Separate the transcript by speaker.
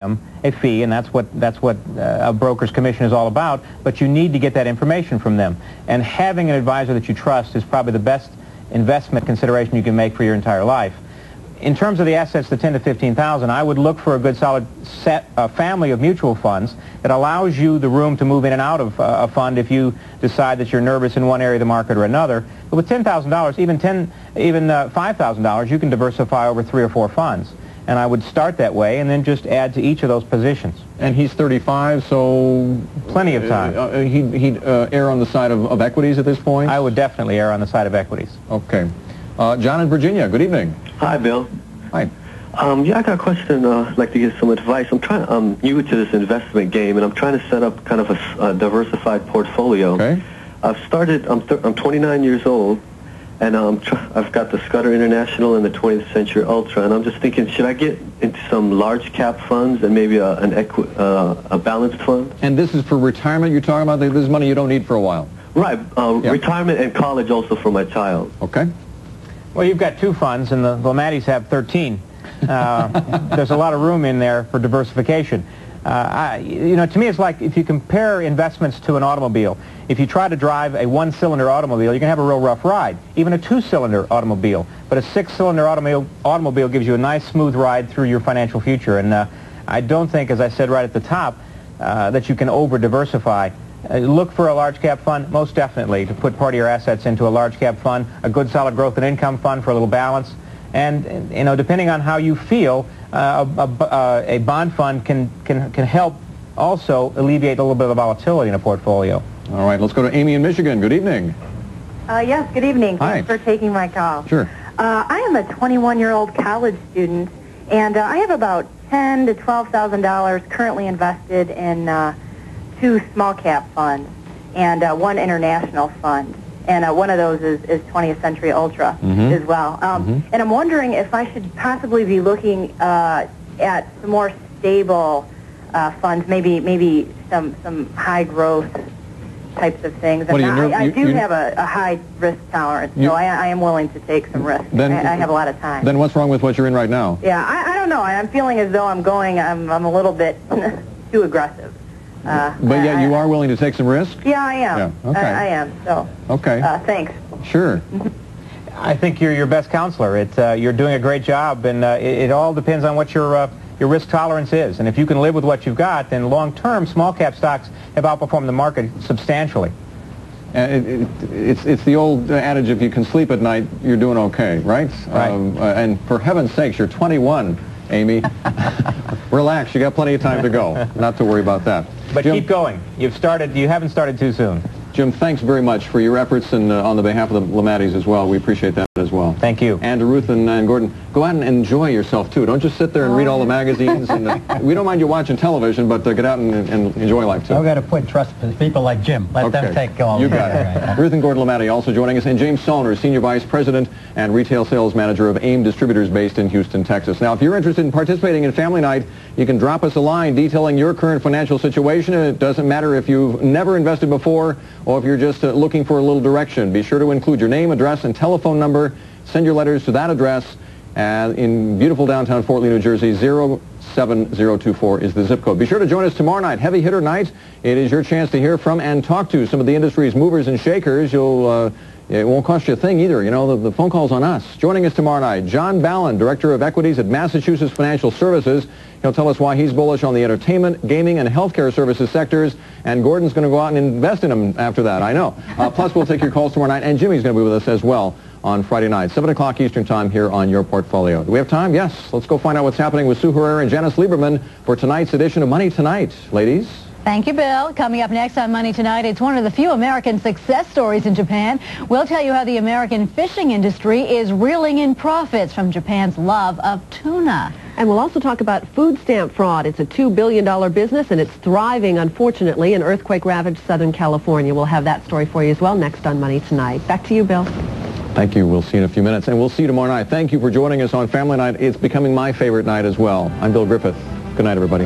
Speaker 1: a fee, and that's what that's what uh, a broker's commission is all about. But you need to get that information from them, and having an advisor that you trust is probably the best investment consideration you can make for your entire life. In terms of the assets, the 10 to 15,000, I would look for a good solid set uh, family of mutual funds that allows you the room to move in and out of uh, a fund if you decide that you're nervous in one area of the market or another. But with $10,000, even 10, even uh, $5,000, you can diversify over three or four funds and I would start that way and then just add to each of those positions.
Speaker 2: And he's 35, so...
Speaker 1: Plenty of time.
Speaker 2: Uh, uh, he'd he'd uh, err on the side of, of, equities at this point?
Speaker 1: I would definitely err on the side of equities.
Speaker 2: Okay. Uh, John in Virginia, good evening.
Speaker 3: Hi, Bill.
Speaker 2: Hi.
Speaker 3: Um, yeah, I got a question. Uh, I'd like to get some advice. I'm trying. I'm new to this investment game, and I'm trying to set up kind of a, a diversified portfolio.
Speaker 2: Okay.
Speaker 3: I've started. I'm, I'm 29 years old, and um, I've got the Scudder International and the 20th Century Ultra, and I'm just thinking, should I get into some large cap funds and maybe a, an equi- uh, a balanced fund?
Speaker 2: And this is for retirement you're talking about? This is money you don't need for a while?
Speaker 3: Right, uh, yep. retirement and college also for my child.
Speaker 2: Okay.
Speaker 1: Well, you've got two funds, and the Lomatis have 13. Uh, there's a lot of room in there for diversification. Uh, I, you know, to me, it's like if you compare investments to an automobile. If you try to drive a one-cylinder automobile, you're going to have a real rough ride. Even a two-cylinder automobile. But a six-cylinder automobile, automobile gives you a nice, smooth ride through your financial future. And uh, I don't think, as I said right at the top, that you can over-diversify. Uh, look for a large cap fund, most definitely, to put part of your assets into a large cap fund, a good solid growth and income fund for a little balance. And, you know, depending on how you feel, uh, a, a, uh, a, bond fund can, can, can help also alleviate a little bit of volatility in a portfolio.
Speaker 2: All right, let's go to Amy in Michigan. Good evening.
Speaker 4: Uh, yes, good evening.
Speaker 2: Hi.
Speaker 4: Thanks for taking my call.
Speaker 2: Sure.
Speaker 4: Uh, I am a 21-year-old college student, and uh, I have about ten to $12,000 currently invested in uh, two small cap funds and one international fund and uh, one of those is, is 20th Century Ultra
Speaker 2: mm-hmm.
Speaker 4: as well. Um, mm-hmm. And I'm wondering if I should possibly be looking uh, at some more stable uh, funds, maybe maybe some some high growth types of things.
Speaker 2: What,
Speaker 4: I,
Speaker 2: you,
Speaker 4: I, do
Speaker 2: you,
Speaker 4: have a, a, high risk tolerance, so I, I, am willing to take some risk.
Speaker 2: Then,
Speaker 4: I, I, have a lot of time.
Speaker 2: Then what's wrong with what you're in right now?
Speaker 4: Yeah, I, don't know. I'm feeling as though I'm going. I'm I'm a little bit too aggressive.
Speaker 2: Uh, but yet you are willing to take some risk?
Speaker 4: Yeah, I am.
Speaker 2: Yeah, okay.
Speaker 4: I, I am, so.
Speaker 2: Okay.
Speaker 4: Uh, thanks.
Speaker 2: Sure.
Speaker 1: I think you're your best counselor. It, uh, you're doing a great job, and uh, it, it, all depends on what your uh, your risk tolerance is. And if you can live with what you've got, then long-term, small-cap stocks have outperformed the market substantially.
Speaker 2: Uh, it, it, it's, it's the old adage, if you can sleep at night, you're doing okay, right?
Speaker 1: Right.
Speaker 2: Um, uh, and for heaven's sakes, you're 21, Amy. Relax, you got plenty of time to go. Not to worry about that.
Speaker 1: But Jim, keep going. You've started. You haven't started too soon.
Speaker 2: Jim, thanks very much for your efforts and uh, on the behalf of the Lomatis as well. We appreciate that as well.
Speaker 1: Thank you.
Speaker 2: And to Ruth and, and Gordon, go out and enjoy yourself too. Don't just sit there and read all the magazines. And, uh, we don't mind you watching television, but uh, get out and, and, enjoy life too.
Speaker 5: I've got to put trust in people like Jim. Let
Speaker 2: okay.
Speaker 5: them take all.
Speaker 2: You got it. Right. Ruth and Gordon Lomati also joining us, and James Salners, Senior Vice President and Retail Sales Manager of AIM Distributors based in Houston, Texas. Now, if you're interested in participating in Family Night, you can drop us a line detailing your current financial situation. It doesn't matter if you've never invested before or if you're just uh, looking for a little direction. Be sure to include your name, address, and telephone number. Send your letters to that address uh, in beautiful downtown Fort Lee, New Jersey, 07024 is the zip code. Be sure to join us tomorrow night, Heavy Hitter Night. It is your chance to hear from and talk to some of the industry's movers and shakers. You'll uh, it won't cost you a thing either. You know, the, the, phone call's on us. Joining us tomorrow night, John Ballen, Director of Equities at Massachusetts Financial Services. He'll tell us why he's bullish on the entertainment, gaming, and healthcare services sectors. And Gordon's going to go out and invest in them after that, I know. Uh, plus, we'll take your calls tomorrow night. And Jimmy's going to be with us as well on Friday night, 7 o'clock Eastern Time here on Your Portfolio. Do we have time? Yes. Let's go find out what's happening with Sue Herrera and Janice Lieberman for tonight's edition of Money Tonight. Ladies?
Speaker 6: Thank you, Bill. Coming up next on Money Tonight, it's one of the few American success stories in Japan. We'll tell you how the American fishing industry is reeling in profits from Japan's love of tuna.
Speaker 7: And we'll also talk about food stamp fraud. It's a $2 billion business, and it's thriving, unfortunately, in earthquake-ravaged Southern California. We'll have that story for you as well next on Money Tonight. Back to you, Bill.
Speaker 2: Thank you. We'll see you in a few minutes. And we'll see you tomorrow night. Thank you for joining us on Family Night. It's becoming my favorite night as well. I'm Bill Griffith. Good night, everybody.